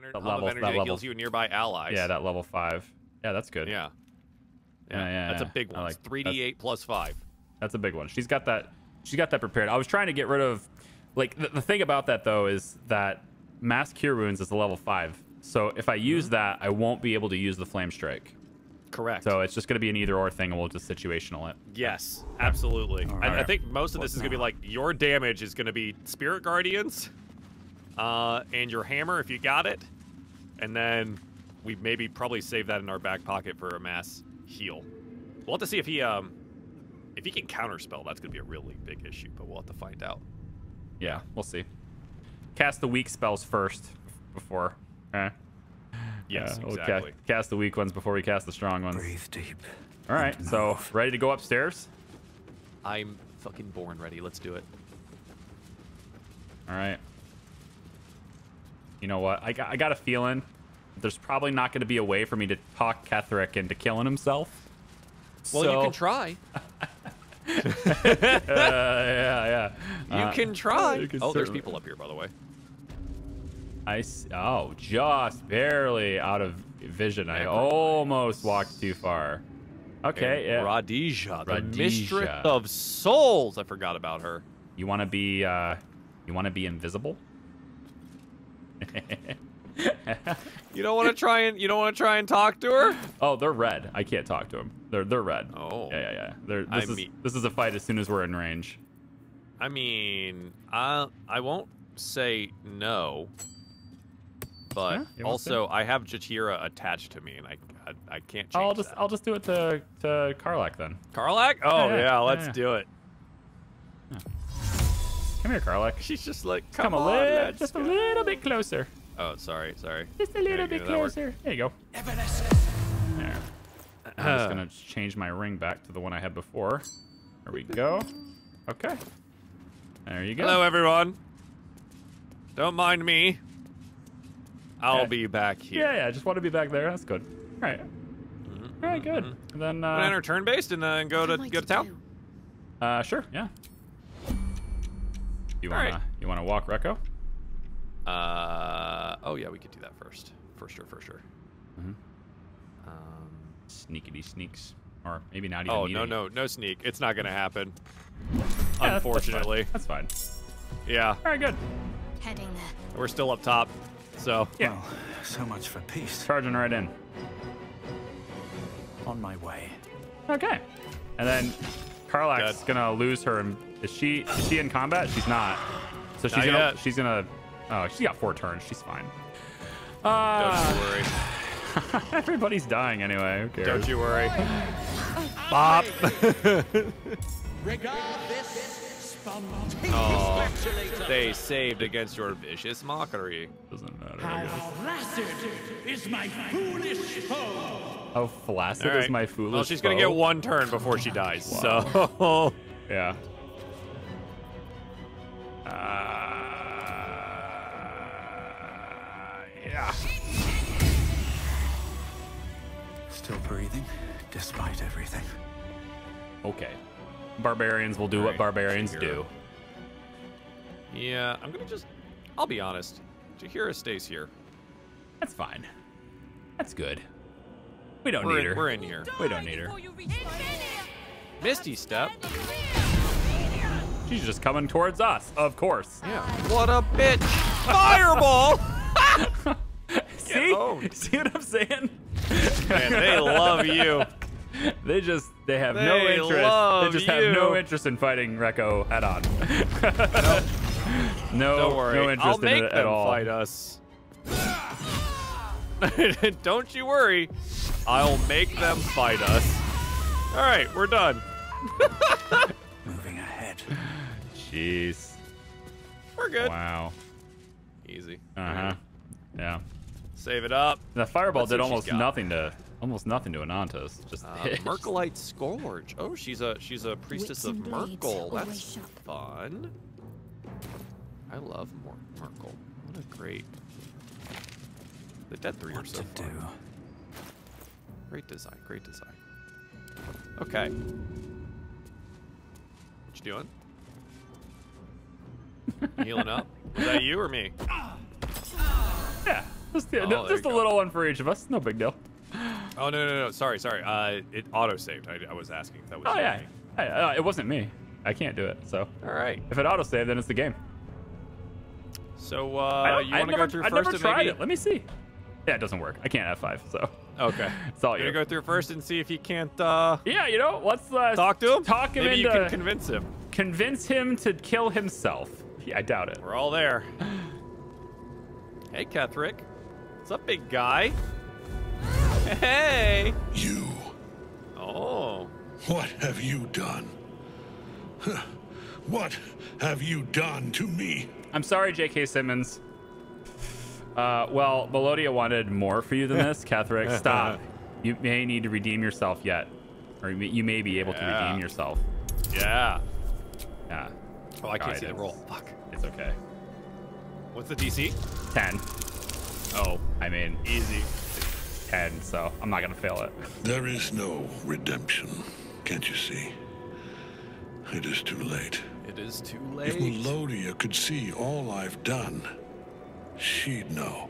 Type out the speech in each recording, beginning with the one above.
ener- That level- of energy that level. heals you nearby allies. Yeah, that level five. Yeah, that's good. Yeah. Yeah, yeah, That's yeah. a big one. like- It's 3d8 plus 5. That's a big one. She's got that. She's got that prepared. I was trying to get rid of, like, the, the thing about that though is that mass cure wounds is a level five. So if I use Mm-hmm. that, I won't be able to use the flame strike. Correct. So it's just going to be an either or thing, and we'll just situational it. Yes, absolutely. I, I think most of this is gonna be like your damage is gonna be Spirit Guardians, uh, and your hammer if you got it, and then we maybe probably save that in our back pocket for a mass heal. We'll have to see if he um if he can counterspell. That's gonna be a really big issue, but we'll have to find out. Yeah, we'll see. Cast the weak spells first before. Eh. Yes, Yeah, we'll ca- exactly. cast the weak ones before we cast the strong ones. Breathe deep. All right, so ready to go upstairs? I'm fucking born ready. Let's do it. All right. You know what? I got, I got a feeling there's probably not going to be a way for me to talk Ketheric into killing himself. Well, so, you can try. uh, yeah, yeah. You Uh, can try. you can oh, there's people up here, by the way. I s- oh, just barely out of vision. I almost walked too far. Okay, And yeah. Radija, the mistress of souls. I forgot about her. You want to be uh, you want to be invisible? You don't want to try and you don't want to try and talk to her. oh, they're red. I can't talk to them. They're they're red. Oh. Yeah, yeah, yeah. They're, I this is mean- this is a fight as soon as we're in range. I mean, I I won't say no, but Yeah, also I have Jaheira attached to me, and I I, I can't change I'll just that. I'll just do it to to Karlach then. Karlach? Oh Yeah, yeah, yeah, let's do it. Come here, Karlach. She's just like, Come, come, a little, let's just a little bit closer. Oh, sorry, sorry. Just a little bit go, that worked. closer. There you go. There. I'm just gonna change my ring back to the one I had before. There we go. Okay. There you go. Hello, everyone. Don't mind me. I'll Okay. be back here. Yeah, yeah. I just want to be back there. That's good. All right. Mhm, All right, good. And then, uh, enter turn based and then go to What am I go to town. uh, sure, yeah. You wanna right. you wanna walk Recco? Uh oh yeah, we could do that first. For sure, for sure. Mhm. Um, Sneakity sneaks, or maybe not even. oh no needing- no no sneak. It's not gonna happen. Yeah, that's- that's fine. Unfortunately, that's fine. yeah, All right, good. Heading there. we're still up top. So Yeah. Well, so much for peace. Charging right in. On my way. Okay. And then Karlach's Good. gonna lose her. in- Is she is she in combat? She's not. So she's Not gonna yet. she's gonna. Oh, she's got four turns. She's fine. don't Uh, you worry. everybody's dying anyway. Who cares? Don't you worry. Bop. oh, they saved against your vicious mockery. Doesn't matter. I guess. Flaccid is my foolish foe. How flaccid All right. is my foolish? Well, she's gonna get one turn before she dies. So Yeah. Uh, yeah. Still breathing, despite everything. Okay. Barbarians will do what barbarians Shakira. do. yeah, I'm gonna just. I'll be honest. Jaheira stays here. That's fine. That's good. We don't We're need in, her. we're in here. We don't need her. Misty step. She's just coming towards us, of course. Yeah. What a bitch! Fireball! See? See what I'm saying? Man, they love you. They just they have no They interest. love they just have no interest in fighting Rekko head on. no, Don't worry. no interest I'll in make it them at all. fight us. Don't you worry. I'll make them fight us. All right, we're done. Moving ahead. Jeez. We're good. Wow. Easy. Uh huh. Yeah. Save it up. The fireball Let's did almost nothing to almost nothing to Anantas. Just Uh, hit. Myrkulite Scourge. Oh, she's a she's a priestess of and Myrkul. That's fun. I love Mer- Myrkul. What a great. The Dead Three are so to fun. do? Great design. Great design. Okay. What you doing? Healing up? Was that you or me? yeah. Just, yeah, Oh, no, just a go. little one for each of us. No big deal. Oh no no no! Sorry sorry. Uh, it auto saved. I, I was asking if that was. Oh yeah. Hey, uh, it wasn't me. I can't do it. So All right. if it auto save, then it's the game. So uh, you want to go through I've first never tried maybe? it. Let me see. Yeah, it doesn't work. I can't F5. So Okay. it's all You're gonna go through first and see if you can't uh, Yeah, you know, let's uh, talk to him. Talk him Maybe you can convince him. convince him to kill himself. Yeah, I doubt it. We're all there. hey, Ketheric. What's up, big guy? Hey. You, Oh. what have you done? What have you done to me? I'm sorry, J.K. Simmons. Uh, well, Melodia wanted more for you than this. Ketheric, stop. You may need to redeem yourself yet. Or you may- be able to redeem yourself. Yeah. Yeah, Oh, I can't see the roll. Fuck. it's okay. What's the DC? 10. Oh, I mean, easy. 10, so I'm not going to fail it. There is no redemption, can't you see? It is too late. It is too late. If. Melodia could see all I've done, she'd know.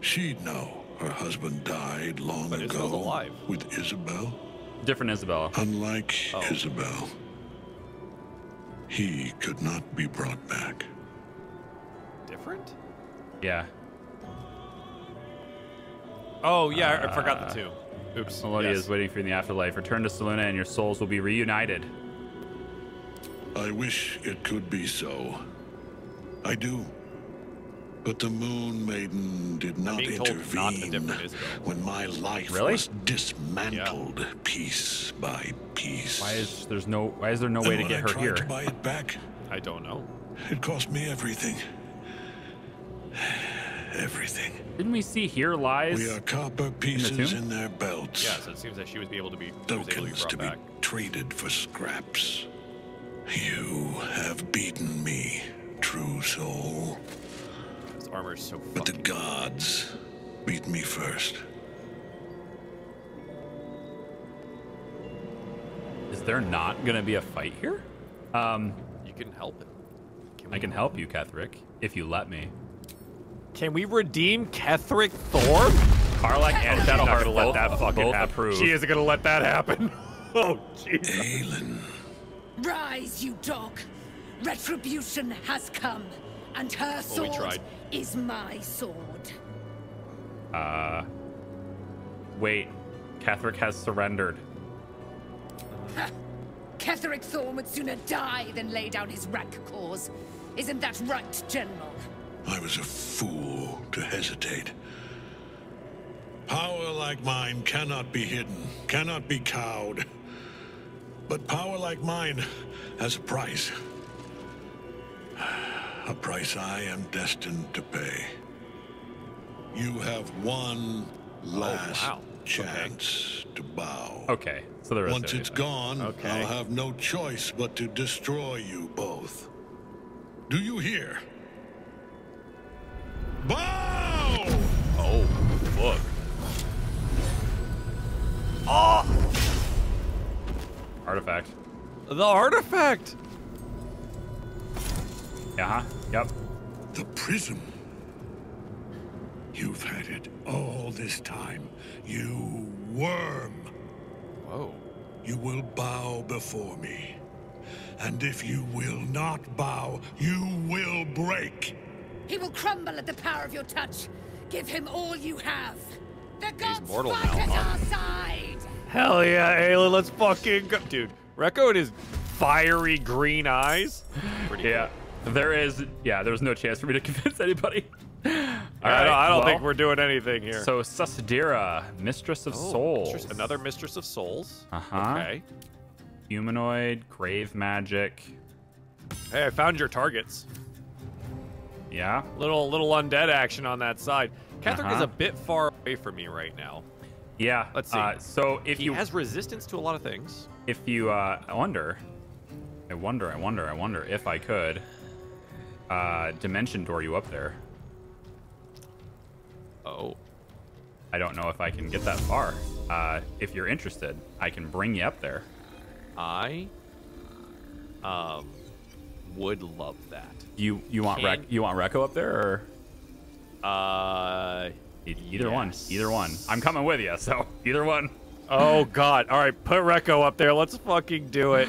She'd know her husband died long But ago Isobel's alive. with Isobel. Different Isobel. Unlike Oh. Isobel, he could not be brought back. Different? Yeah. Oh yeah, I- I forgot the two. Uh, oops. Melodia yes. is waiting for you in the afterlife. Return to Selûne and your souls will be reunited. I wish it could be so. I do. But the Moon Maiden did not being told not intervene when my life Really? was dismantled piece by piece. Why is there's no why is there no And way to get I her tried here? to buy it back, I don't know. it cost me everything. Everything. Didn't we see here lies? We are copper pieces tomb? in their belts. Yeah, so it seems that she was able to be she able to be tokens brought to be back. traded for scraps. You have beaten me, true soul. His armor's so But the gods beat me first. Is there not gonna be a fight here? Um, You can help it. Can I can help you, Ketheric, if you let me. Can we redeem Ketheric Thorm? Karlach and She's not Shadowheart gonna let that fucking happen. She isn't gonna let that happen. oh Jesus. Aylin, Rise, you dog. Retribution has come, and her Well, we sword tried. is my sword. Uh, wait, Ketheric has surrendered. Ketheric Thorm would sooner die than lay down his rank cause. Isn't that right, General? I was a fool to hesitate. Power like mine cannot be hidden, cannot be cowed. But power like mine has a price. A price I am destined to pay. You have one last Oh, wow. Okay. chance to bow. Okay, so there is Once it's gone, Okay. I'll have no choice but to destroy you both. Do you hear? Bow! Oh, look. Ah! artifact. The artifact. Yeah, huh? Yep. The prism. You've had it all this time. You worm. Whoa. You will bow before me. And if you will not bow, you will break. He will crumble at the power of your touch. Give him all you have. The gods mortal fight now, at huh? our side. Hell yeah, Ayla, let's fucking go. Dude, Rekko and his fiery green eyes. Pretty Yeah. There is, yeah, there's no chance for me to convince anybody. All Cool. right, I don't, I don't think we're doing anything here. So, Susadira, Mistress of Oh, Souls. mistress- another mistress of souls. Uh-huh. Okay. Humanoid, grave magic. Hey, I found your targets. Yeah. Little little undead action on that side. Ketheric is Uh-huh. a bit far away from me right now. Yeah. Let's see. Uh, so if He you has resistance to a lot of things. if you uh I wonder I wonder, I wonder, I wonder if I could uh dimension door you up there. Oh. I don't know if I can get that far. Uh if you're interested, I can bring you up there. I um would love that. You you want Rec you want Recco up there or Uh Either one. Either one. I'm coming with you, so either one. Oh God! All right, put Recco up there. Let's fucking do it.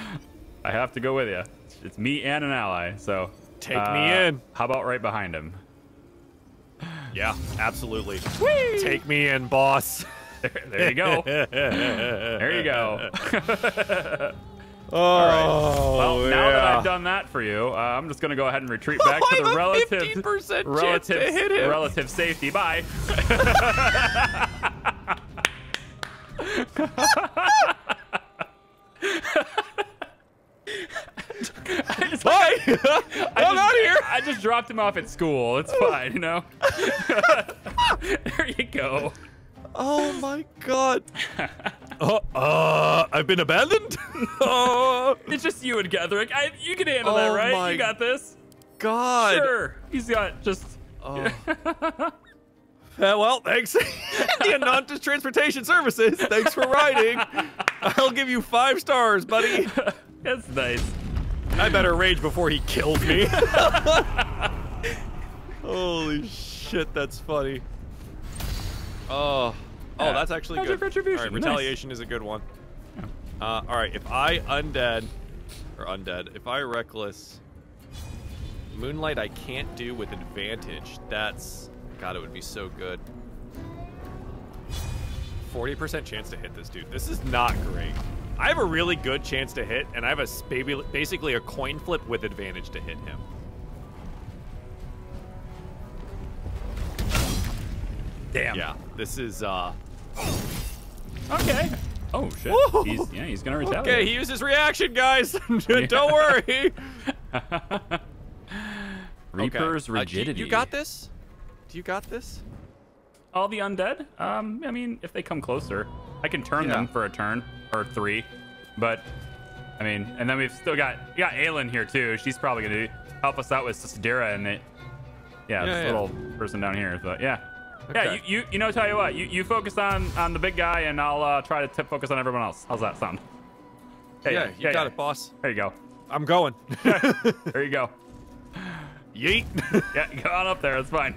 I have to go with you. It's me and an ally, so. Take me uh, in. How about right behind him? Yeah, absolutely. Take me in, boss. There, there you go. there you go. Oh, Well, now that I've done that for you, uh, I'm just gonna go ahead and retreat back I to the relative relative to hit him. relative safety. Bye. Bye. I'm out of here. I just dropped him off at school. It's fine, you know. there you go. Oh my God. Uh, uh, I've been abandoned. oh It's just you and Ketheric. I, you can handle that, Oh right? my You got this. God. Sure. He's got just. Oh. Uh, well, thanks. the Anontas Transportation Services. Thanks for riding. I'll give you five stars, buddy. That's nice. I better rage before he kills me. Holy shit, that's funny. Oh, oh, Yeah. that's actually Magic good. retribution, All right, nice. retaliation is a good one. Uh, all right, if I undead or undead, if I reckless, moonlight I can't do with advantage. That's God, it would be so good. 40% chance to hit this dude. This is not great. I have a really good chance to hit, and I have a s- baby- basically a coin flip with advantage to hit him. Damn. Yeah, this is uh Okay. Oh shit. He's yeah. He's gonna retaliate. okay. He used his reaction, guys. Don't worry. Reaper's Okay. Uh, you- rigidity. you got this? Do you got this? all the undead. Um, I mean, if they come closer, I can turn them for a turn or three. But I mean, and then we've still got we got Aylin here too. She's probably gonna help us out with Sisadira and it. Yeah, Yeah, this yeah. little person down here. But yeah. Yeah, you, you you know, tell you what, you, you focus on on the big guy, and I'll uh, try to tip focus on everyone else. How's that sound? Yeah, you got it, boss. There you go. I'm going. There you go. Yeet. Yeah, go on up there. It's fine.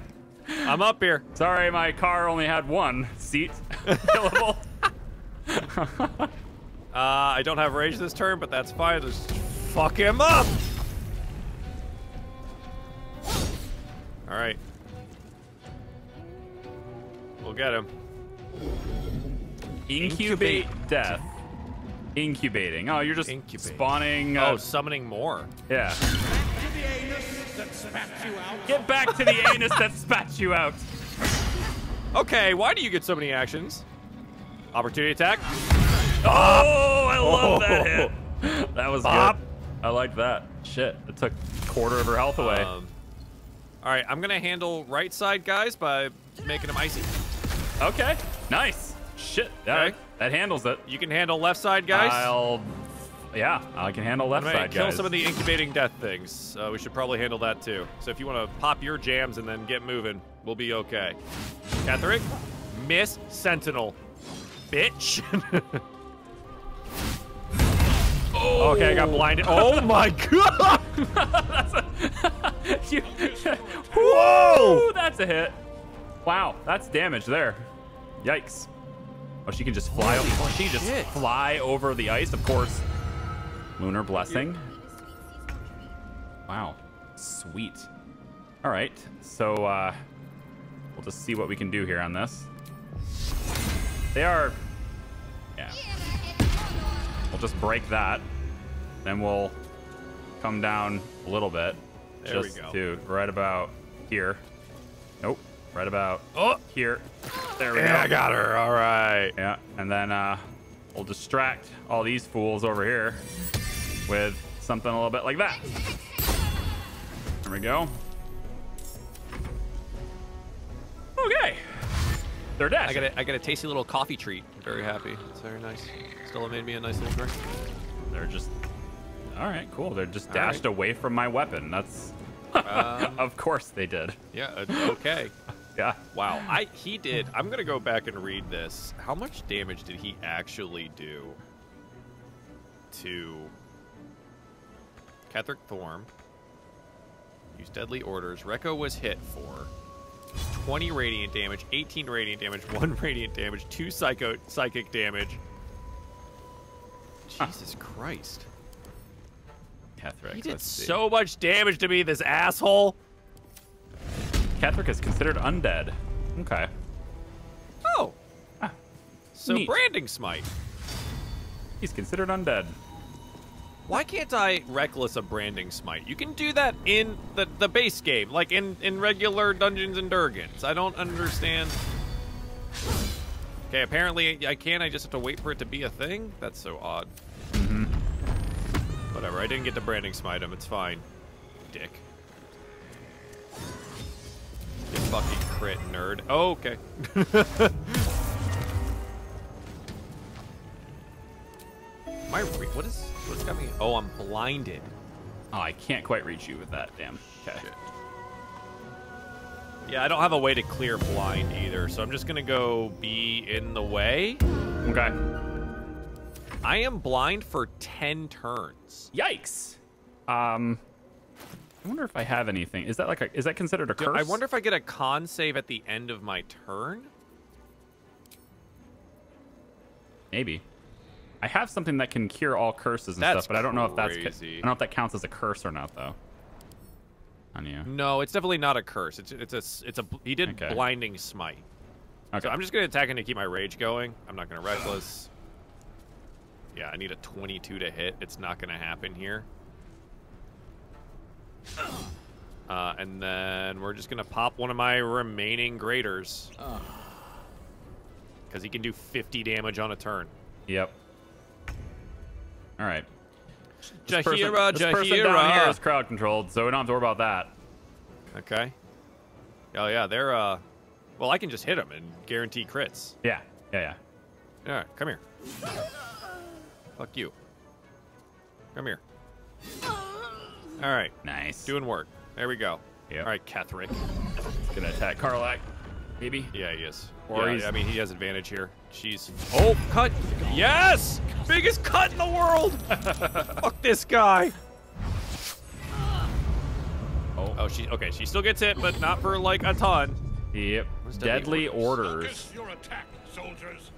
I'm up here. Sorry, my car only had one seat available. Uh, I don't have rage this turn, but that's fine. Just fuck him up. All right. We'll get him. Incubate death. Incubating. Oh, you're just Incubate. spawning. Oh, Uh, summoning more. yeah. To the anus that spat you out. Get back to the anus that spat you out. Okay, why do you get so many actions? Opportunity attack. Oh, I love that hit. That was Bop. good. I like that. Shit, it took a quarter of her health away. Um, all right, I'm gonna handle right side guys by making them icy. Okay, nice. Shit, that, Okay. that handles it. You can handle left side guys. I'll. Yeah, I can handle left side kill guys. some of the incubating death things. Uh, we should probably handle that too. So if you want to pop your jams and then get moving, we'll be okay. Ketheric, miss Sentinel, bitch. Okay, I got blinded. Oh my god! You- Whoa! That's a hit. Wow, that's damage there. Yikes. Oh, she can just fly. Over, oh, she just shit. fly over the ice. Of course. Lunar blessing. Wow, sweet. All right, so uh, we'll just see what we can do here on this. They are. Yeah. We'll just break that. Then we'll come down a little bit. There we just go. To right about here. Nope. Right about Oh, here. There we go. yeah, I got her. All right. Yeah, and then uh, we'll distract all these fools over here with something a little bit like that. There we go. Okay. They're dead. I got a, I got a tasty little coffee treat. I'm very happy. It's very nice. Stella made me a nice little drink. They're just. All right, cool. They're just dashed right. away from my weapon. That's. Um, of course they did. Yeah. uh, Okay. Yeah. Wow. I he did. I'm gonna go back and read this. How much damage did he actually do to Ketheric Thorm? Use deadly orders. Rekko was hit for. 20 radiant damage, 18 radiant damage, 1 radiant damage, 2 psycho psychic damage. Jesus Christ. Ketheric. He did so much damage to me, this asshole. Ketheric is considered undead. Okay. Oh. So neat. branding smite. He's considered undead. Why can't I reckless a branding smite? You can do that in the, the base game, like in, in regular Dungeons and Dragons. I don't understand. Okay, apparently I can. I just have to wait for it to be a thing. That's so odd. Mm-hmm. Whatever. I didn't get to branding smite him. It's fine. Dick. You fucking crit nerd. Oh, okay. My re- what is what's got me? Oh, I'm blinded. Oh, I can't quite reach you with that. Damn. Okay. Shit. Yeah, I don't have a way to clear blind either, so I'm just gonna go be in the way. Okay. I am blind for ten turns. Yikes. Um, I wonder if I have anything. Is that like a? Is that considered a curse? I wonder if I get a con save at the end of my turn. Maybe. I have something that can cure all curses and That's stuff, but I don't know if that's. crazy. I don't know if that counts as a curse or not, though. On you. No, it's definitely not a curse. It's it's a it's a he did Okay. blinding smite. Okay. So I'm just gonna attack him to keep my rage going. I'm not gonna reckless. Yeah, I need a 22 to hit. It's not gonna happen here. Uh, and then we're just gonna pop one of my remaining graders. Because he can do 50 damage on a turn. Yep. All right. This person- Jaheira, this person down Jaheira. here is crowd controlled, so we don't have to worry about that. Okay. Oh yeah, they're uh. Well, I can just hit them and guarantee crits. Yeah. Yeah. Yeah. All right, come here. Fuck you. Come here. All right, Nice. doing work. There we go. Yep. All right, Ketheric. Gonna attack Karlach. Maybe. Yeah, he is. Or yeah, he's- I mean, he has advantage here. She's. Oh, cut! Yes! Biggest cut in the world! Fuck this guy! Oh. Oh, she. Okay, she still gets hit, but not for like a ton. Yep. Deadly deadly orders. Focus your attack, soldiers.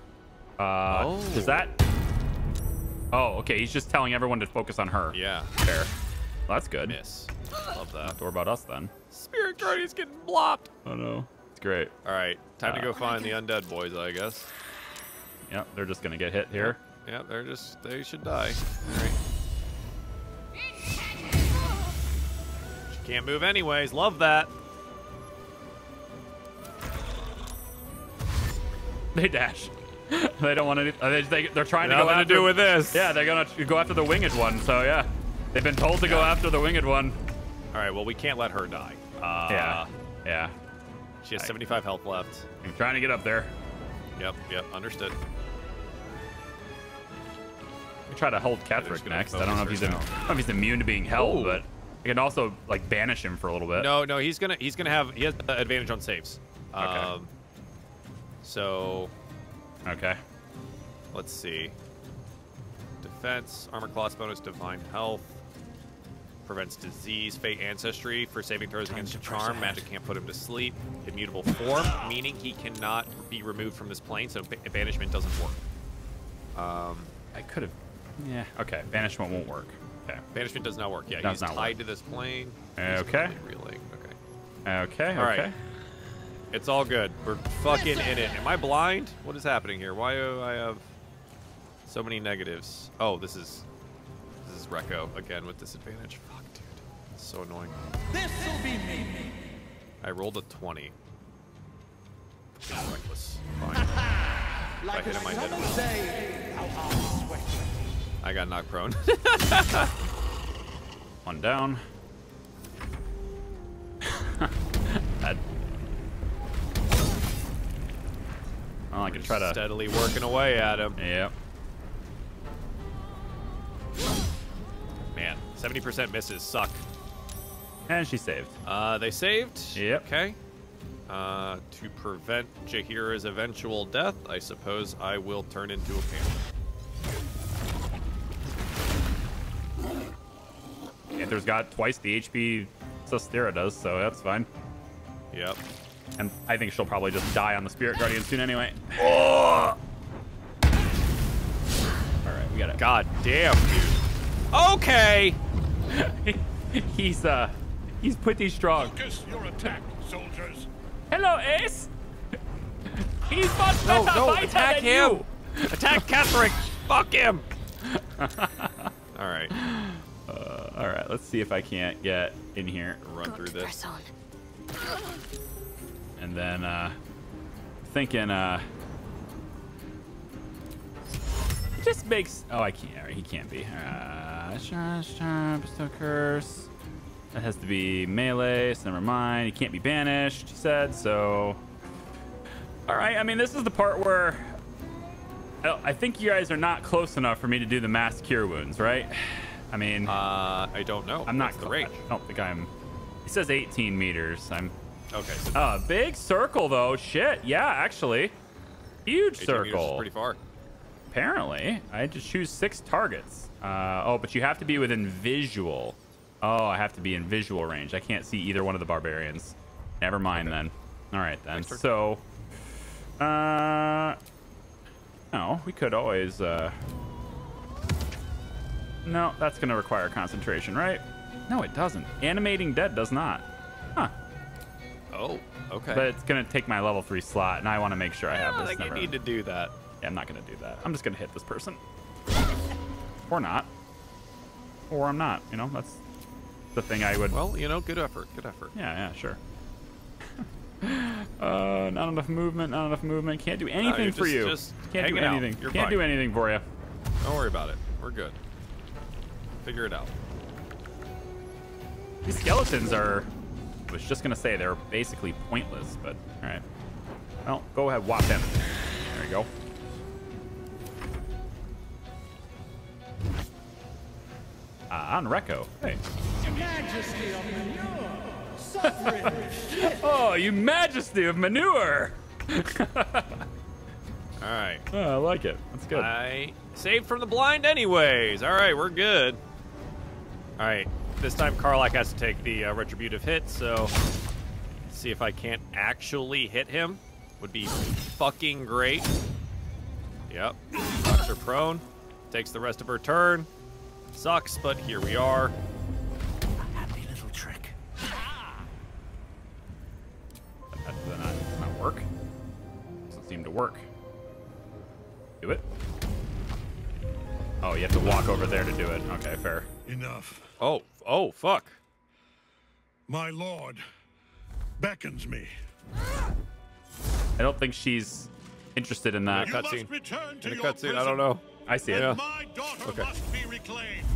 Uh, Oh. Does that? Oh, okay. He's just telling everyone to focus on her. Yeah, Fair. Well, that's good. miss. Love that. Don't about us then. Spirit Guardian's getting blopped. Oh no. It's great. All right, time to Uh, go find the undead boys, I guess. Yep. They're just gonna get hit here. Yeah, they're just they should die. All right. She can't move anyways. Love that. They dash. they don't want to. They, they, they're trying to go Nothing after. to do with this. Yeah, they're gonna go after the winged one. So yeah, they've been told to go after the winged one. All right. Well, we can't let her die. Uh, yeah. Yeah. She has I- 75 health left. I'm trying to get up there. Yep. Yep. Understood. We try to hold Ketheric gonna next. I don't know if he's I if he's immune to being held, Oh. but I can also like banish him for a little bit. No, no. He's gonna he's gonna have he has the advantage on saves. Okay. Um, so Okay. let's see. Defense, armor class bonus, divine health. Prevents disease, fate, ancestry for saving throws against to charm. Magic can't put him to sleep. Immutable form, meaning he cannot be removed from this plane, so ba- banishment doesn't work. Um, I could have. Yeah. Okay. Banishment won't work. Okay. banishment does not work. Yeah, Does he's not tied work. to this plane. Okay. really reeling. Okay. Okay. All right. okay. It's all good. We're fucking in it. Am I blind? What is happening here? Why do I have so many negatives? Oh, this is is Recco again with disadvantage. Fuck, dude. It's so annoying. This'll be me. I rolled a 20. Reckless. Fine. Like hit him, I hit him. summer's day, thou. I got knocked prone. One down. that. Oh, I can try to. Steadily working away at him. Yep. 70% misses suck. And she saved. Uh, they saved. Yep. Okay. Uh, to prevent Jaheira's eventual death, I suppose I will turn into a panther. Panther's got twice the HP Sustera does, so that's fine. Yep. And I think she'll probably just die on the Spirit Guardian soon anyway. Oh, All right, we got it. god damn, dude. Okay. he's uh, he's pretty strong. Focus your attack, soldiers. Hello, Ace. He's much No, better no, fighter attack than him. you. Attack Catherine. Fuck him. All right, Uh, all right, let's see if I can't get in here and run Got through this. press on. and then uh, thinking uh, it just makes. Oh, I can't. He can't be. Uh, charge, bestow curse. That has to be melee. So never mind. He can't be banished. He said so. All right. I mean, this is the part where I think you guys are not close enough for me to do the mass cure wounds, right? I mean, Uh, I don't know. I'm not What's the range. I don't think I'm. It says 18 meters. I'm. Okay, so Uh, big circle though. Shit. Yeah, actually, huge 18 meters is circle. pretty far. Apparently, I just choose six targets. Uh, oh, but you have to be within visual. Oh, I have to be in visual range. I can't see either one of the barbarians. Never mind then. All right then. So, uh, no, we could always. Uh, no, that's gonna require concentration, right? No, it doesn't. Animating dead does not. Huh. Oh, okay. But it's gonna take my level three slot, and I want to make sure I I have this. think you need to do that. Yeah, I'm not gonna do that. I'm just gonna hit this person. Or not. Or I'm not. You know, that's the thing I would. Well, you know, good effort. Good effort. Yeah, yeah, sure. uh, not enough movement. Not enough movement. Can't do anything you're for just- you. just Can't do anything. Can't fine. do anything for you. Don't worry about it. We're good. Figure it out. These skeletons are. I was just gonna say they're basically pointless, but all right. Well, go ahead, whop him. There you go. Ah, on Recco. Hey. Majesty of manure. Oh, you majesty of manure! All right. Oh, I like it. That's good. I saved from the blind anyways. All right, we're good. All right. This time Karlach has to take the uh, retributive hit, so see if I can't actually hit him. Would be fucking great. Yep. Knocks her prone. Takes the rest of her turn. Sucks, but here we are. Handy little trick. that does not, does not work. Doesn't seem to work. Do it. Oh, you have to walk over there to do it. Okay, fair. Enough. Oh, oh, fuck. My lord beckons me. I don't think she's interested in that. Cutscene. must return to In a cutscene, I don't know. I see it. Yeah. my daughter Okay. must be reclaimed.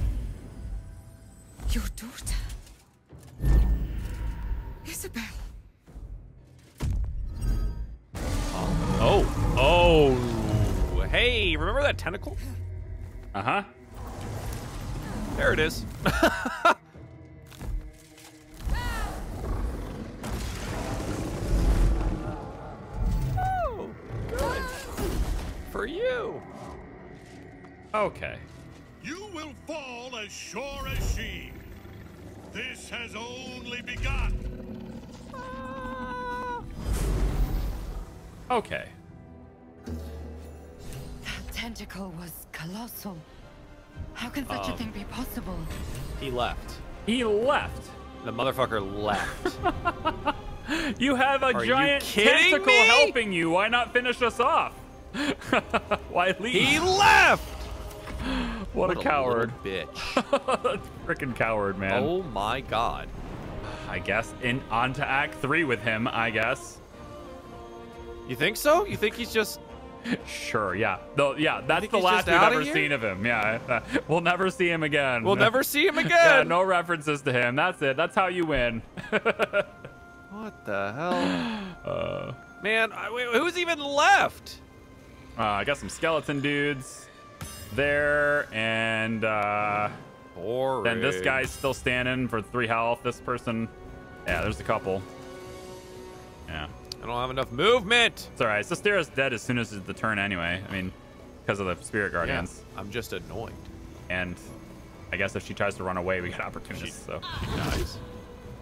Your daughter. Isobel. Oh, oh. Hey, remember that tentacle? Uh huh. There it is. oh, good. For you. Okay. You will fall as sure as she. This has only begun. Okay. That tentacle was colossal. How can such Um, a thing be possible? He left. He left. The motherfucker left. You have a Are giant tentacle me? helping you. Why not finish us off? Why leave? he left. What, a coward. little bitch. Freaking coward, man. oh my god. I guess in on to Act Three with him. I guess. You think so? You think he's just Sure. Yeah. No. Yeah. That's the last we've ever here? seen of him. Yeah. uh, we'll never see him again. We'll never see him again. Yeah. No references to him. That's it. That's how you win. What the hell? Uh, Man, I, wait, who's even left? Uh, I got some skeleton dudes there, and uh, Boring. then this guy's still standing for three health. This person, yeah, there's a couple. Yeah, I don't have enough movement. it's all right. Sistera's dead as soon as the turn anyway. I mean, because of the spirit guardians, Yeah, I'm just annoyed. and I guess if she tries to run away, we get opportunities. So Guys.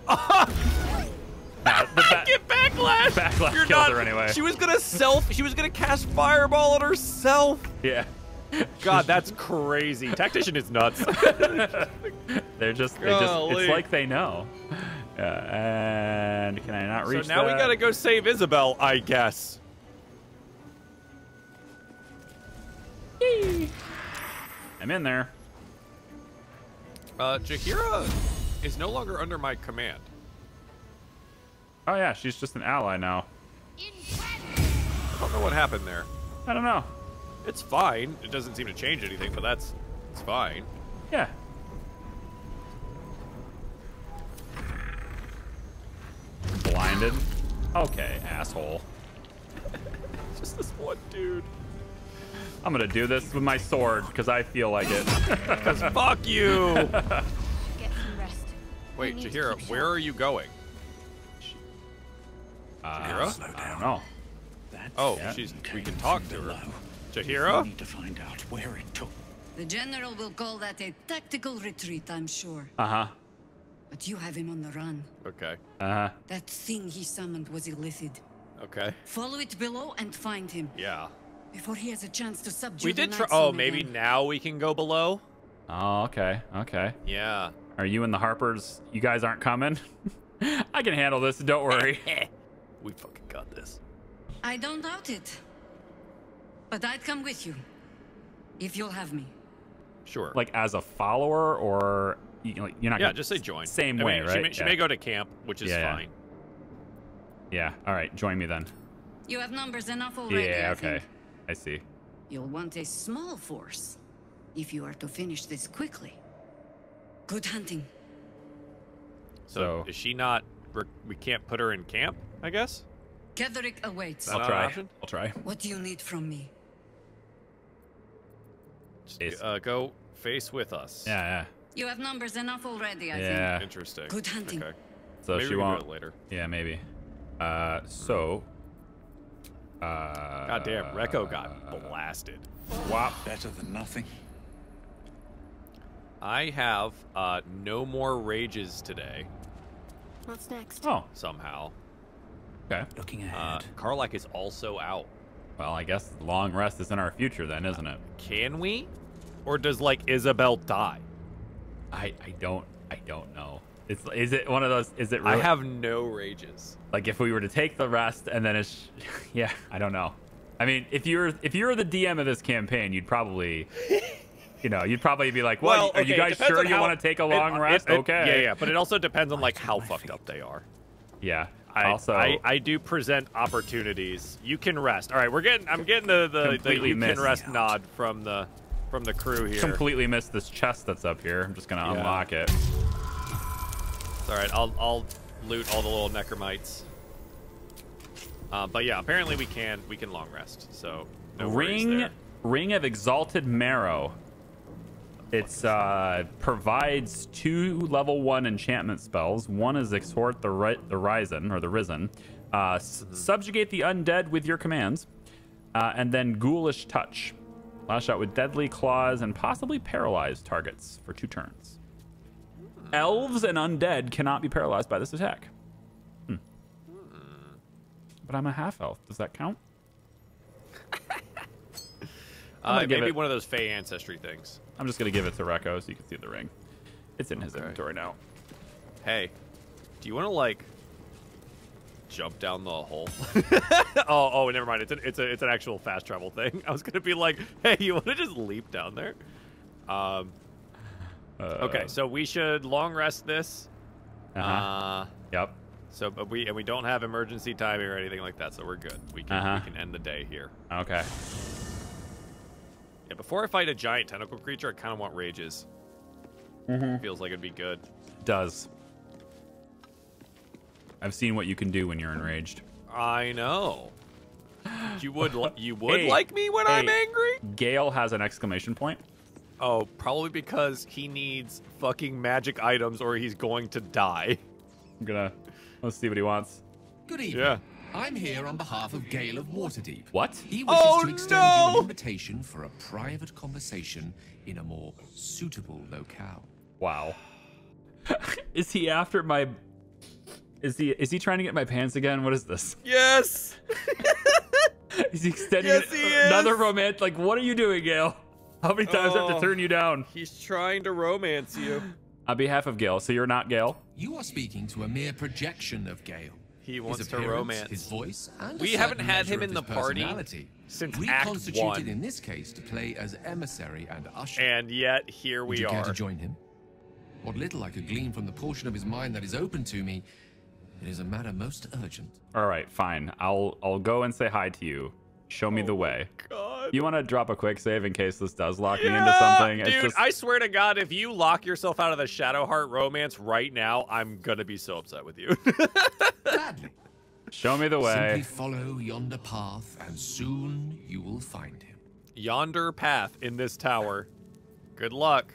Nah, the ba- Get Backlash. Backlash You're kills not, her anyway. She was gonna self. She was gonna cast fireball on herself. Yeah. God, that's crazy. Tactician is nuts. They're just, they just, it's like they know. Yeah, and can I not so reach now we gotta go save Isobel, I guess. I'm in there. Uh, Jaheira is no longer under my command. Oh yeah, she's just an ally now. I don't know what happened there. I don't know. It's fine. It doesn't seem to change anything, but that's it's fine. Yeah. Blinded. Okay, asshole. Just this one dude. I'm gonna do this with my sword because I feel like it. Cause fuck you. Get some rest. Wait, need to Jaheira, keep where sharp. are you going? Uh, Jaheira? Slow I don't down. know. That Oh, Yeah. she's. We can talk to her. Below. We Jaheira. need to find out where it took. The general will call that a tactical retreat, I'm sure. Uh huh. But you have him on the run. Okay. Uh huh. That thing he summoned was Illithid. Okay. Follow it below and find him Yeah. before he has a chance to subdue We did try. Oh, maybe again. now we can go below. Oh, okay. Okay. Yeah. Are you and the Harpers? You guys aren't coming? I can handle this. Don't worry. We fucking got this. I don't doubt it. But I'd come with you. If you'll have me. Sure. like as a follower, or you, like, you're not. yeah, gonna- just say join. Same I way, mean, right? She may, she yeah. may go to camp, which is Yeah, yeah. fine. Yeah. All right. Join me then. You have numbers enough already. Yeah. I Okay. think. I see. You'll want a small force if you are to finish this quickly. Good hunting. So, So- is she not? we're- can't put her in camp, I guess. Ketheric awaits. I'll try. I'll try. What do you need from me? Face. Uh, go face with us. Yeah. You have numbers enough already, I Yeah. Interesting. Good hunting. Okay. So Maybe she we won't. do it later. Yeah. Maybe. Uh. So. Uh. God damn, Rekko got blasted. Wop. Better than nothing. I have uh, no more rages today What's next? Oh. somehow. Okay. Looking Uh, ahead. Karlach is also out. Well, I guess long rest is in our future then, isn't it? Can we? Or does like Isobel die? I. I don't. I don't know. It's. Is it one of those? Is it? I have no rages. like if we were to take the rest and then it's yeah i don't know i mean if you're if you're the dm of this campaign you'd probably you know you'd probably be like well, are okay, you guys sure you how- want to take a long it- rest it- okay Yeah, yeah, but it also depends on like how fucked up they are. yeah I, also I, I do present opportunities. You can rest. All right, we're getting. I'm getting the the, the Completely you can missed. rest nod from the from the crew here. completely missed this chest that's up here i'm just gonna Yeah. unlock it It's all right. I'll I'll loot all the little necromites. Uh, but yeah, apparently we can we can long rest. So no ring there. ring of exalted marrow it's uh provides two level one enchantment spells. One is exhort the ri- the risen or the risen. Uh s- Mm-hmm. subjugate the undead with your commands uh, and then ghoulish touch. Lash out with deadly claws and possibly paralyze targets for two turns. Elves and undead cannot be paralyzed by this attack. Hmm. but i'm a half elf. Does that count? Uh, gonna give may it- one of those Fey ancestry things. I'm just gonna give it to Rekko so you can see the ring. It's in his Okay. inventory now. Hey, do you want to like jump down the hole? oh, oh, never mind. It's an it's a it's an actual fast travel thing. I was gonna be like, hey, you want to just leap down there? Um. Uh, Okay, so we should long rest this. Uh-huh. Uh, yep. so, but we and we don't have emergency timing or anything like that, so we're good. We can Uh-huh. we can end the day here. Okay. Yeah, before I fight a giant tentacle creature, I kind of want rages. Mm-hmm. Feels like it'd be good. Does. I've seen what you can do when you're enraged. I know. You would you would Hey, like me when I'm angry? Gale has an exclamation point. Oh, probably because he needs fucking magic items or he's going to die. I'm gonna let's see what he wants. Good evening. Yeah. I'm here on behalf of Gale of Waterdeep. What? He wishes Oh, to extend you an invitation for a private conversation in a more suitable locale. Wow. Is he after my Is he is he trying to get my pants again? What is this? Yes. Is he extending Yes, it- he is. another romance? Like, what are you doing, Gale? How many times do I have Oh. to turn you down? He's trying to romance you. On behalf of Gale, so you're not Gale. You are speaking to a mere projection of Gale. He wants his to appearance, romance. His voice, and We haven't had him in his the party personality. since Act Reconstituted One. in this case to play as emissary and usher. And yet here we Would we you care to join him? What little I could glean from the portion of his mind that is open to me, it is a matter most urgent. All right, fine. I'll I'll go and say hi to you. Show me oh the way. God. You want to drop a quick save in case this does lock me into Yeah, something? Dude, just I swear to God, if you lock yourself out of the Shadowheart romance right now, I'm gonna be so upset with you. Gladly. show me the way. Simply follow yonder path, and soon you will find him. Yonder path in this tower. Good luck.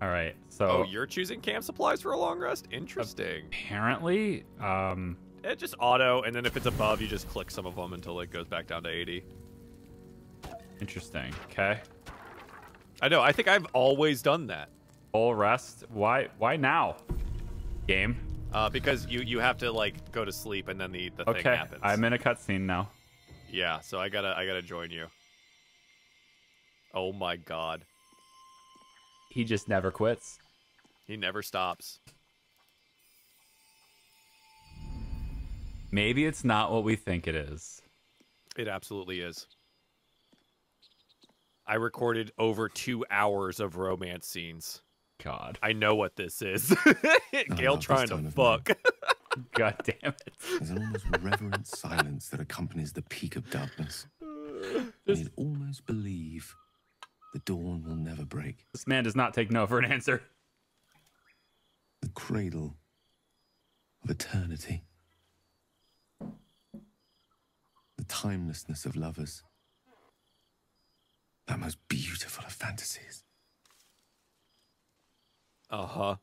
All right. So Oh, you're choosing camp supplies for a long rest? Interesting. apparently, um, It just auto, and then if it's above, you just click some of them until it goes back down to 80. Interesting. Okay. I know. I think I've always done that Full rest. Why? Why now? Game. uh, because you you have to like go to sleep and then the the thing Okay. happens. I'm in a cutscene now. Yeah, so I gotta I gotta join you. Oh my god, He just never quits. he never stops. Maybe it's not what we think it is. It absolutely is. I recorded over two hours of romance scenes. God. I know what this is. Gale love this trying to fuck. God damn it. There's an almost reverent silence that accompanies the peak of darkness. And you'd almost believe the dawn will never break. This man does not take no for an answer. The cradle of eternity. The timelessness of lovers. That most beautiful of fantasies. Uh huh.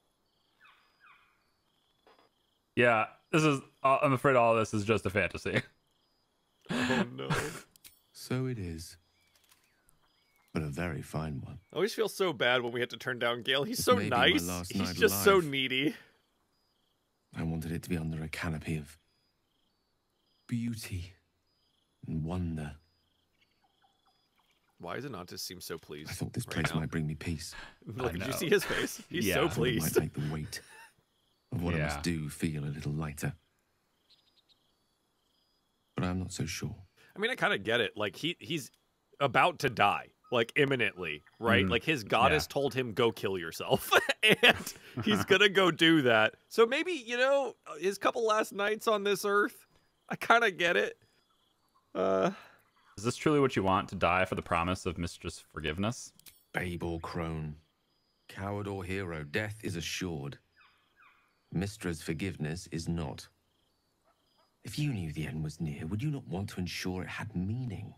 Yeah, this is. Uh, I'm afraid all this is just a fantasy. Oh no. So it is. But a very fine one. I always feel so bad when we have to turn down Gale. He's This so may be my nice. He's night just so needy. I wanted it to be under a canopy of beauty and wonder. Why does Anantis seem so pleased? I thought this right place now? might bring me peace. Look, did you see his face? He's Yeah. so I I pleased. might make the weight of what I must do feel a little lighter. But I'm not so sure. I mean, I kind of get it. Like he he's about to die, like imminently, right? Mhm. Like his goddess told him go kill yourself, and he's gonna go do that. So maybe you know his couple last nights on this earth. I kind of get it. Uh, Is this truly what you want to die for the promise of Mystra's Forgiveness? Babe or crone, coward or hero, death is assured. Mystra's forgiveness is not. If you knew the end was near, would you not want to ensure it had meaning?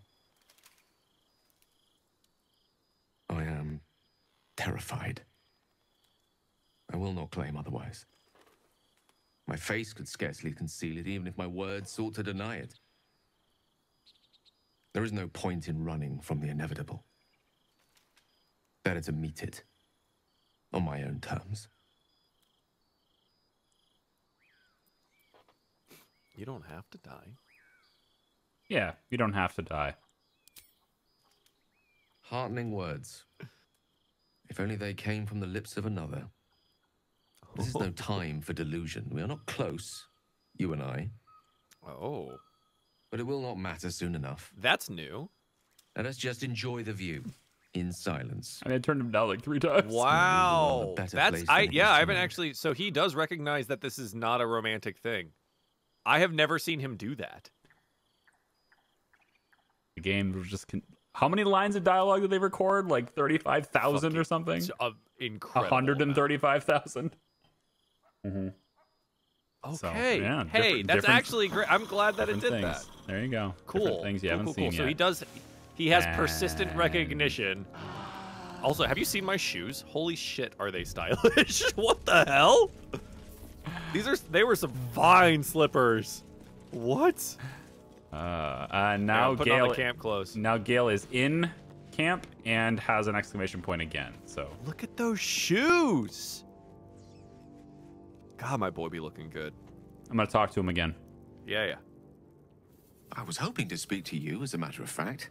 I am terrified. I will not claim otherwise. My face could scarcely conceal it, even if my words sought to deny it. There is no point in running from the inevitable. Better to meet it on my own terms. you don't have to die. Yeah, you don't have to die. Heartening words. If only they came from the lips of another. This is no time for delusion. We are not close, you and I, Oh, but it will not matter soon enough. that's new. Let us just enjoy the view in silence. I mean, I turned him down like three times. Wow, that's I yeah. I haven't actually. So he does recognize that this is not a romantic thing. I have never seen him do that. The game was just. Con- How many lines of dialogue did they record? Like 35,000 or something? It's a incredible. amount. 135,000? Mm-hmm. So, Okay. yeah, hey, that's actually great. I'm glad that it did things. that. There you go. Cool. Different things you cool, haven't cool, seen cool. So he does. He has persistent recognition. Also, have you seen my shoes? Holy shit, are they stylish? what the hell? These are they were some fine slippers. What? Uh, uh, now I'm putting on Gale. the camp clothes. Now Gale is in camp and has an exclamation point again. So Look at those shoes. God, my boy be looking good. I'm gonna talk to him again. Yeah, yeah. I was hoping to speak to you, as a matter of fact,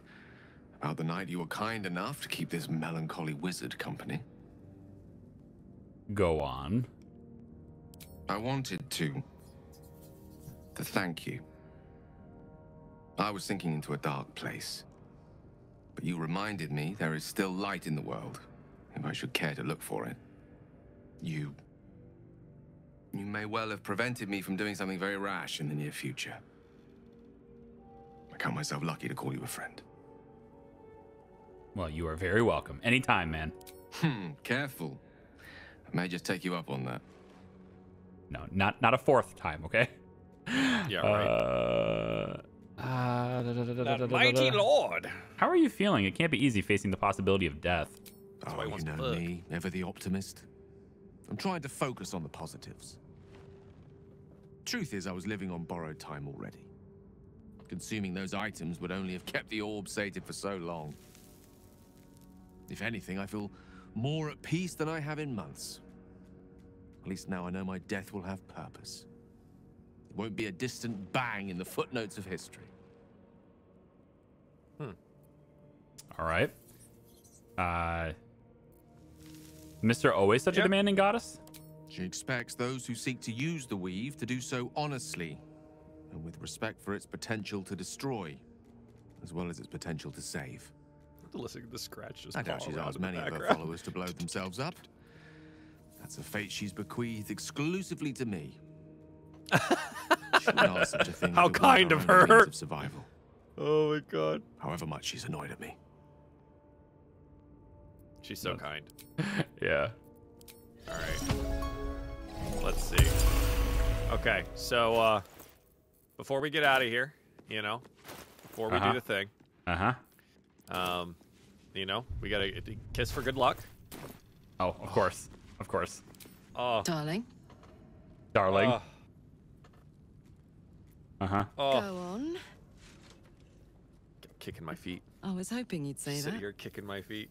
about the night you were kind enough to keep this melancholy wizard company. Go on. I wanted to. to thank you. I was sinking into a dark place. But you reminded me there is still light in the world, if I should care to look for it. You. You may well have prevented me from doing something very rash in the near future. I count myself lucky to call you a friend. Well, you are very welcome. Anytime, man. Hmm, careful. I may just take you up on that. No, not not a fourth time, okay? Yeah, right. Uh, uh, da- da- da- mighty lord. How are you feeling? It can't be easy facing the possibility of death. oh, why you know fuck. me, ever the optimist. I'm trying to focus on the positives. Truth is, I was living on borrowed time already. Consuming those items would only have kept the orb sated for so long. If anything, I feel more at peace than I have in months. At least now I know my death will have purpose. It won't be a distant bang in the footnotes of history. Hmm. All right. Uh, Mr. Always such a demanding goddess? She expects those who seek to use the weave to do so honestly and with respect for its potential to destroy, as well as its potential to save. Listen to the scratch just I doubt she's asked in the many of her followers to blow themselves up. That's a fate she's bequeathed exclusively to me. she would ask such a thing How if it weren't kind of her. Of survival. Oh my god. However much she's annoyed at me. She's so kind. Yeah. All right. Let's see. Okay, so uh before we get out of here, you know, before we Uh-huh. do the thing, Uh huh. um, you know, we got to kiss for good luck. Oh, of course. Of course. Oh, Darling, Darling. oh, Uh huh. oh. Go on. kicking my feet. I was hoping you'd say Sit that. here kicking my feet.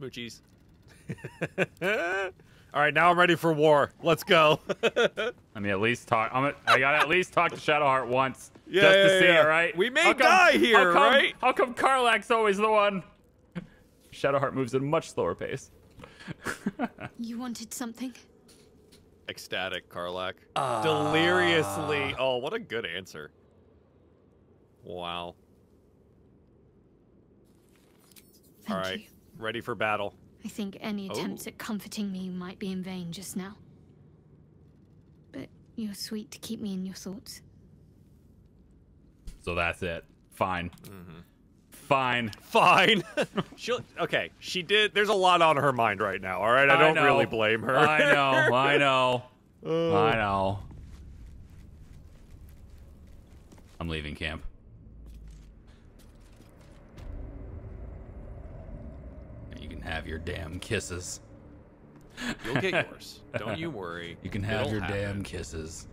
Smoochies. All right, now I'm ready for war. Let's go. Let me at least talk. I'm. A, I gotta at least talk to Shadowheart once, Yeah, just to yeah, see yeah. it, right? We may How come- die here, how come, right? How come Karlach's always the one? Shadowheart moves at a much slower pace. You wanted something? Ecstatic, Karlak. Ah. Deliriously. Oh, what a good answer. Wow. Thank All right, you. Ready for battle. I think any Oh. attempts at comforting me might be in vain just now. But you're sweet to keep me in your thoughts. So that's it. Fine. Mm-hmm. Fine. Fine. She'll. Okay, she did. There's a lot on her mind right now. All right, I don't know. really blame her. I know. I know. Oh. I know. I'm leaving camp. You can have your damn kisses. You'll get yours. Don't you worry. You can have It'll your happen. damn kisses.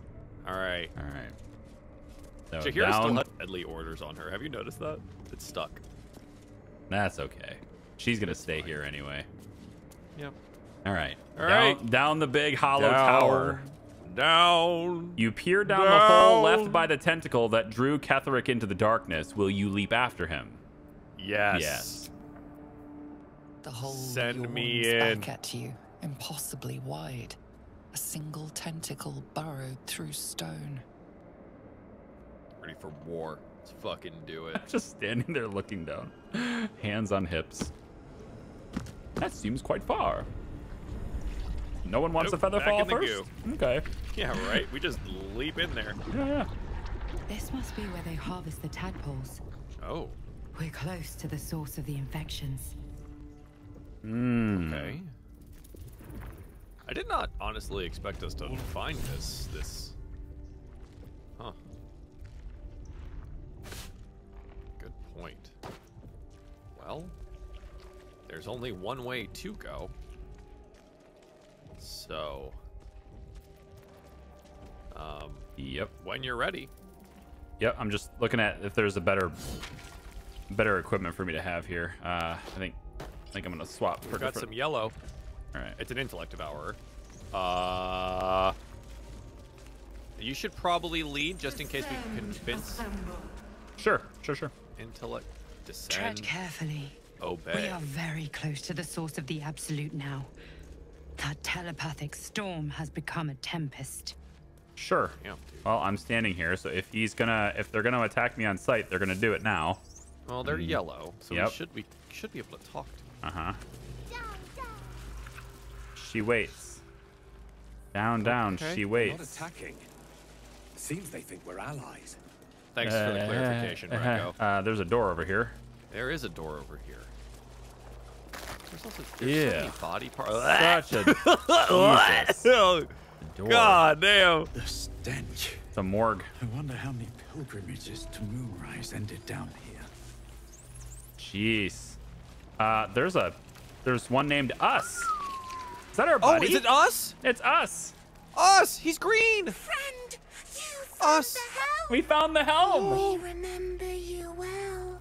All right. All right. So Jaheira still has deadly orders on her. Have you noticed that? It's stuck. That's okay. She's gonna stay here anyway. Yep. All right. All down, right. down the big hollow Down. tower. Down. You peer down the hole left by the tentacle that drew Ketheric into the darkness. Will you leap after him? Yes. Yes. The hole Send me in. back at you, impossibly wide. A single tentacle burrowed through stone. Ready for war. Let's fucking do it. Just standing there looking down, hands on hips. That seems quite far. No one wants Nope, a feather fall in the first. Okay. yeah, right. We just leap in there. Yeah, yeah. This must be where they harvest the tadpoles. Oh. We're close to the source of the infections. Mm. Okay. I did not honestly expect us to find this. This. Huh. Good point. Well, there's only one way to go. So. Um, Yep. when you're ready. Yep. I'm just looking at if there's a better, better equipment for me to have here. Uh, I think, I think I'm gonna swap. We've for got different- some yellow. All right. It's an intellect devourer. Uh, you should probably lead just in case we can convince Sure, sure, sure. intellect descend. Tread carefully. Obey. We are very close to the source of the Absolute now. That telepathic storm has become a tempest. Sure. Yeah. Well, I'm standing here, so if he's gonna, if they're gonna attack me on sight, they're gonna do it now. Well, they're yellow, so Yep. we should we should be able to talk to Uh huh. She waits. Down, down. Okay. She Not waits. attacking. Seems they think we're allies. Thanks for the clarification, Reko. Uh, there's a door over here. There is a door over here. There's also there's Yeah. so many body parts. Such a Jesus. oh, door. God damn. The stench. The morgue. I wonder how many pilgrimages to Moonrise ended down here. Jeez. Uh, there's a, there's one named Us. Is that our buddy? Oh, buddy? is it us? It's Us. Us. He's green. Friend, you Us. the helm. We found the helm. We remember you well.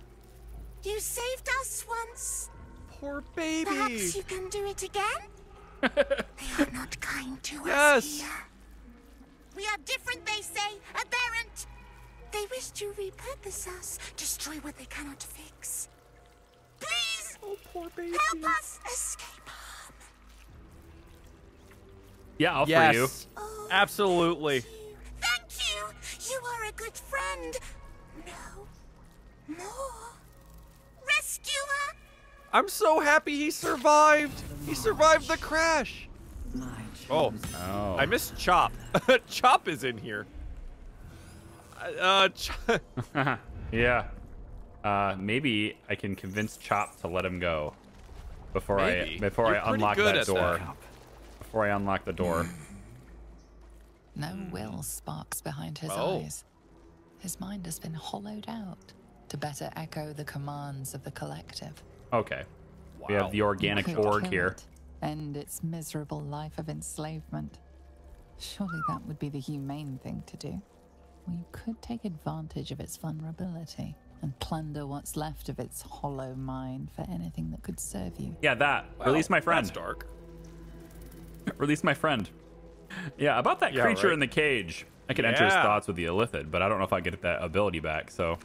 You saved us once. Poor baby. Perhaps you can do it again? they are not kind to Yes. us here. We are different, they say, aberrant. They wish to repurpose us, destroy what they cannot fix. Please, Oh, poor baby. help us escape harm. Yeah, I'll yes. free you. Oh, Absolutely. Thank you. You are a good friend. No. More. Rescuer. I'm so happy he survived. He survived the crash. Oh, Oh. I missed Chop. Chop is in here. Uh, Ch- yeah. Uh, maybe I can convince Chop to let him go before Maybe. I before You're I unlock good that at door. that. Before I unlock the door. No will sparks behind his Oh. eyes. His mind has been hollowed out to better echo the commands of the collective. Okay. Wow. We have the organic Could org here. it, End its miserable life of enslavement. Surely that would be the humane thing to do. Or you could take advantage of its vulnerability and plunder what's left of its hollow mind for anything that could serve you. Yeah, that. Release my friend. That's dark. Release my friend. Yeah, about that Yeah, creature right. in the cage. I can enter his thoughts with the illithid, but I don't know if I get that ability back. So,